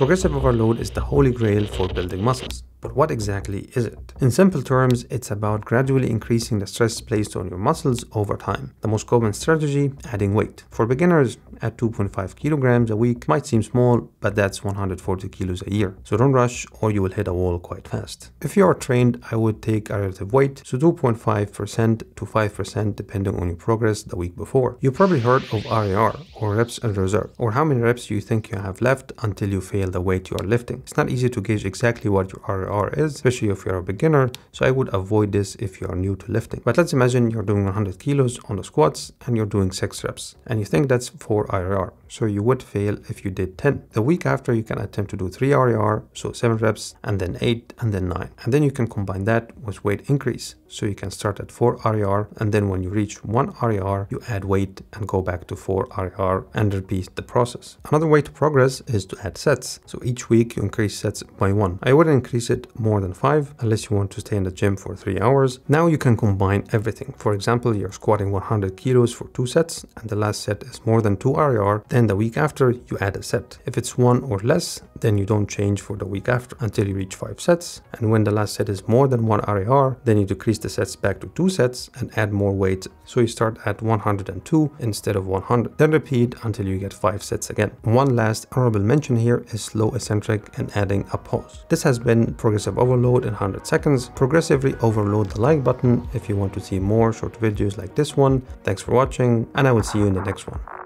Progressive overload is the holy grail for building muscles. But what exactly is it? In simple terms, it's about gradually increasing the stress placed on your muscles over time. The most common strategy, adding weight. For beginners, at 2.5 kilograms a week might seem small, but that's 140 kilos a year. So don't rush or you will hit a wall quite fast. If you are trained, I would take a relative weight, so 2.5% to 5% depending on your progress the week before. You probably heard of RIR or reps in reserve, or how many reps you think you have left until you fail the weight you are lifting. It's not easy to gauge exactly what your RIR is, especially if you're a beginner, so I would avoid this if you are new to lifting. But let's imagine you're doing 100 kilos on the squats and you're doing 6 reps, and you think that's 4 RIR, so you would fail if you did 10. The week after you can attempt to do 3 RIR, so 7 reps, and then 8, and then 9. And then you can combine that with weight increase, so you can start at 4 RIR, and then when you reach 1 RIR, you add weight and go back to 4 RIR and repeat the process. Another way to progress is to add sets, so each week you increase sets by 1. I wouldn't increase it more than 5 unless you want to stay in the gym for 3 hours. Now you can combine everything. For example, you're squatting 100 kilos for 2 sets and the last set is more than 2 RIR, then the week after you add a set. If it's 1 or less, then you don't change for the week after until you reach 5 sets. And when the last set is more than 1 RIR, then you decrease the sets back to 2 sets and add more weight. So you start at 102 instead of 100. Then repeat until you get 5 sets again. One last honorable mention here is slow eccentric and adding a pause. This has been progressive overload in 100 seconds. Progressively overload the like button if you want to see more short videos like this one. Thanks for watching and I will see you in the next one.